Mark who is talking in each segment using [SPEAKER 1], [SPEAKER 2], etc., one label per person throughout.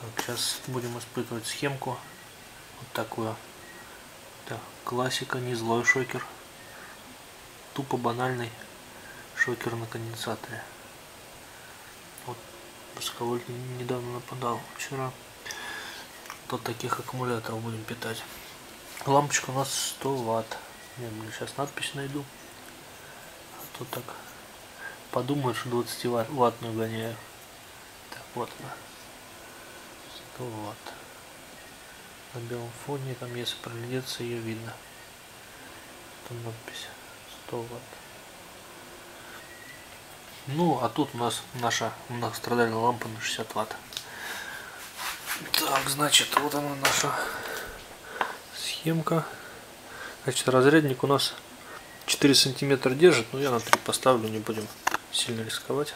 [SPEAKER 1] Так, сейчас будем испытывать схемку. Вот такую. Это классика, не злой шокер. Тупо банальный шокер на конденсаторе. Вот пусковой недавно нападал вчера. Вот таких аккумуляторов будем питать. Лампочка у нас 100 ватт. Я сейчас надпись найду. А то так подумают, что 20 ваттную гоняю. Так, вот она. 100 ватт. На белом фоне, там если проглядеться, ее видно. Там надпись 100 ватт. Ну, а тут у нас наша многострадальная лампа на 60 ватт. Так, значит, вот она наша схемка. Значит, разрядник у нас 4 сантиметра держит, но я на 3 поставлю, не будем сильно рисковать.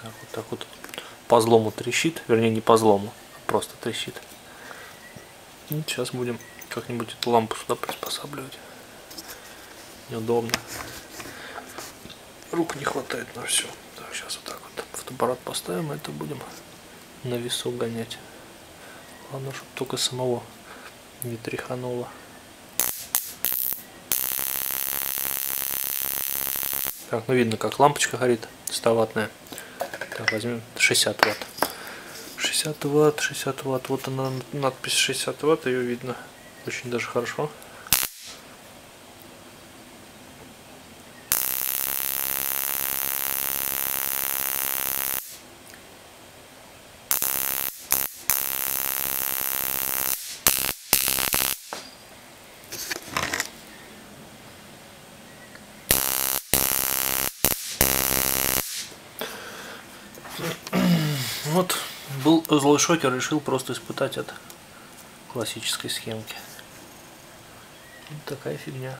[SPEAKER 1] Так, вот так вот по злому трещит, вернее не по злому, а просто трещит. И сейчас будем как-нибудь эту лампу сюда приспосабливать. Неудобно. Рук не хватает на все. Так, сейчас вот так вот фотоаппарат поставим, и это будем на весу гонять. Главное, чтобы только самого не тряхануло. Так, ну видно, как лампочка горит, 100 ваттная. Так, возьмем 60 ватт. 60 ватт, 60 ватт. Вот она, надпись 60 ватт, ее видно очень даже хорошо. Вот был злой шокер, решил просто испытать от классической схемки. Вот такая фигня.